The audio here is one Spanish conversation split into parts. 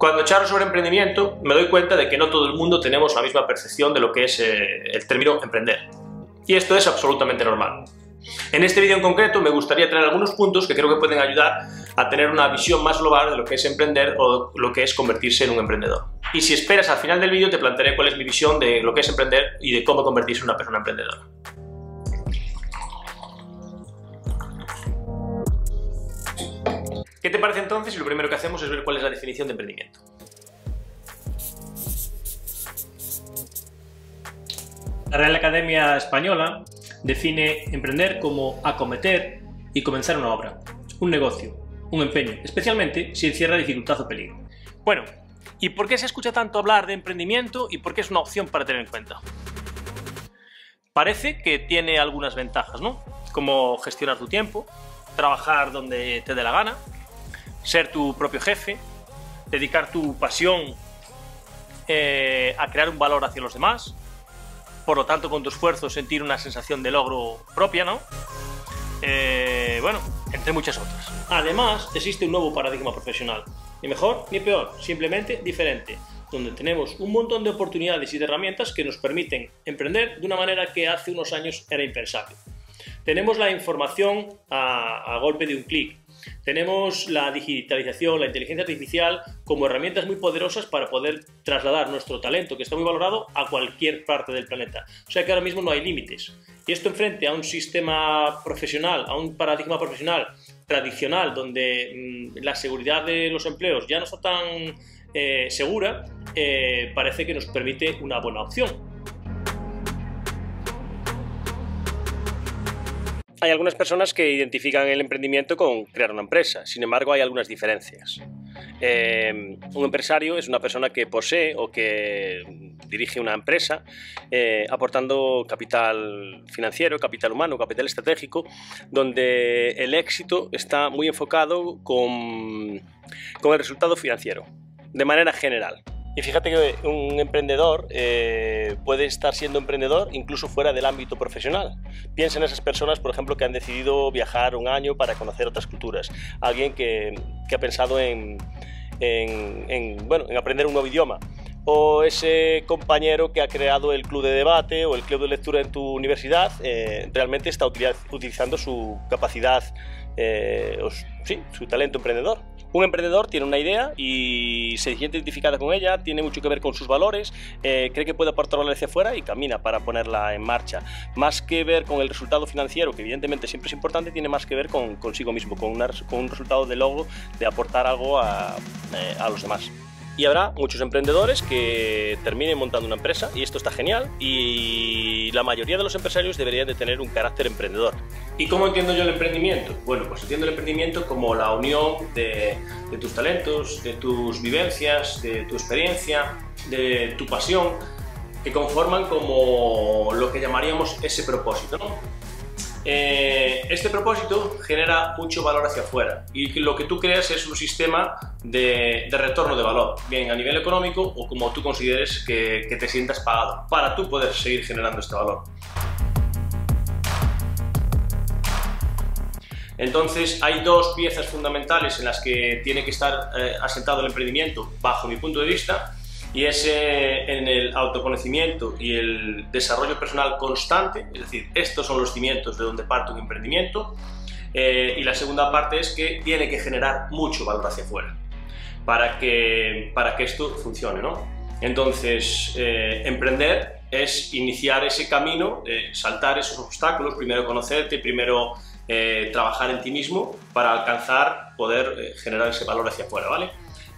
Cuando charlo sobre emprendimiento, me doy cuenta de que no todo el mundo tenemos la misma percepción de lo que es eh, el término emprender. Y esto es absolutamente normal. En este vídeo en concreto me gustaría traer algunos puntos que creo que pueden ayudar a tener una visión más global de lo que es emprender o lo que es convertirse en un emprendedor. Y si esperas al final del vídeo te plantearé cuál es mi visión de lo que es emprender y de cómo convertirse en una persona emprendedora. ¿Qué te parece entonces si lo primero que hacemos es ver cuál es la definición de emprendimiento? La Real Academia Española define emprender como acometer y comenzar una obra, un negocio, un empeño, especialmente si encierra dificultad o peligro. Bueno, ¿y por qué se escucha tanto hablar de emprendimiento y por qué es una opción para tener en cuenta? Parece que tiene algunas ventajas, ¿no? Como gestionar tu tiempo, trabajar donde te dé la gana, ser tu propio jefe, dedicar tu pasión eh, a crear un valor hacia los demás, por lo tanto con tu esfuerzo sentir una sensación de logro propia, ¿no? Eh, bueno, entre muchas otras. Además, existe un nuevo paradigma profesional, ni mejor ni peor, simplemente diferente, donde tenemos un montón de oportunidades y de herramientas que nos permiten emprender de una manera que hace unos años era impensable. Tenemos la información a, a golpe de un clic, tenemos la digitalización, la inteligencia artificial como herramientas muy poderosas para poder trasladar nuestro talento, que está muy valorado, a cualquier parte del planeta. O sea que ahora mismo no hay límites. Y esto enfrente a un sistema profesional, a un paradigma profesional tradicional, donde mm, la seguridad de los empleos ya no está tan eh, segura, eh, parece que nos permite una buena opción. Hay algunas personas que identifican el emprendimiento con crear una empresa, sin embargo hay algunas diferencias. Eh, un empresario es una persona que posee o que dirige una empresa eh, aportando capital financiero, capital humano, capital estratégico, donde el éxito está muy enfocado con, con el resultado financiero, de manera general. Y fíjate que un emprendedor eh, puede estar siendo emprendedor incluso fuera del ámbito profesional. Piensa en esas personas, por ejemplo, que han decidido viajar un año para conocer otras culturas. Alguien que, ha pensado en, en, bueno, en aprender un nuevo idioma. O ese compañero que ha creado el club de debate o el club de lectura en tu universidad, eh, realmente está utilizando su capacidad, eh, sí, su talento emprendedor. Un emprendedor tiene una idea y se siente identificada con ella, tiene mucho que ver con sus valores, eh, cree que puede aportar valor hacia afuera y camina para ponerla en marcha. Más que ver con el resultado financiero, que evidentemente siempre es importante, tiene más que ver con consigo mismo, con, un resultado de logro de aportar algo a, eh, a los demás y habrá muchos emprendedores que terminen montando una empresa y esto está genial y la mayoría de los empresarios deberían de tener un carácter emprendedor. ¿Y cómo entiendo yo el emprendimiento? Bueno, pues entiendo el emprendimiento como la unión de, tus talentos, de tus vivencias, de tu experiencia, de tu pasión, que conforman como lo que llamaríamos ese propósito. Eh, este propósito genera mucho valor hacia afuera y lo que tú creas es un sistema de, retorno de valor, bien a nivel económico o como tú consideres que, que te sientas pagado, para tú poder seguir generando este valor. Entonces hay dos piezas fundamentales en las que tiene que estar eh, asentado el emprendimiento, bajo mi punto de vista, y es en el autoconocimiento y el desarrollo personal constante, es decir, estos son los cimientos de donde parte un emprendimiento, eh, y la segunda parte es que tiene que generar mucho valor hacia afuera para que, para que esto funcione, ¿no? Entonces, eh, emprender es iniciar ese camino, saltar esos obstáculos, primero conocerte, primero eh, trabajar en ti mismo para alcanzar, poder generar ese valor hacia afuera, ¿vale?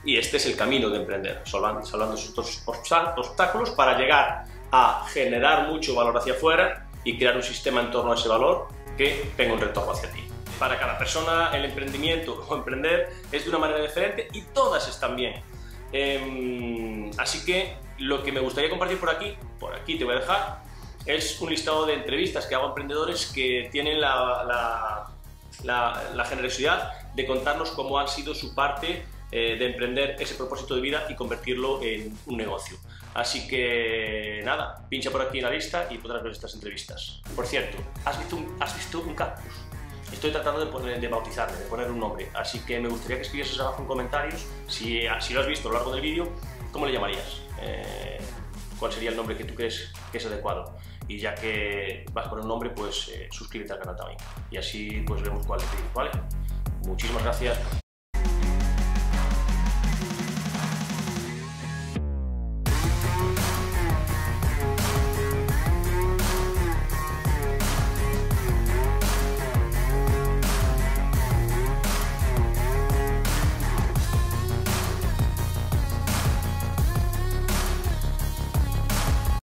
Y este es el camino de emprender, salvando, salvando esos obstáculos para llegar a generar mucho valor hacia afuera y crear un sistema en torno a ese valor que tenga un retorno hacia ti. Para cada persona el emprendimiento o emprender es de una manera diferente y todas están bien. Em, así que lo que me gustaría compartir por aquí, por aquí te voy a dejar, es un listado de entrevistas que hago a emprendedores que tienen la, la, la generosidad de contarnos cómo han sido su parte eh, de emprender ese propósito de vida y convertirlo en un negocio. Así que nada, pincha por aquí en la lista y podrás ver estas entrevistas. Por cierto, ¿has visto un, has visto un cactus? Estoy tratando de, poner, de bautizarle, de poner un nombre, así que me gustaría que escribieses abajo en comentarios si, si lo has visto a lo largo del vídeo, ¿cómo le llamarías? Eh, ¿Cuál sería el nombre que tú crees que es adecuado? Y ya que vas por un nombre, pues eh, suscríbete al canal también. Y así pues vemos cuál elegir, ¿vale? Muchísimas gracias.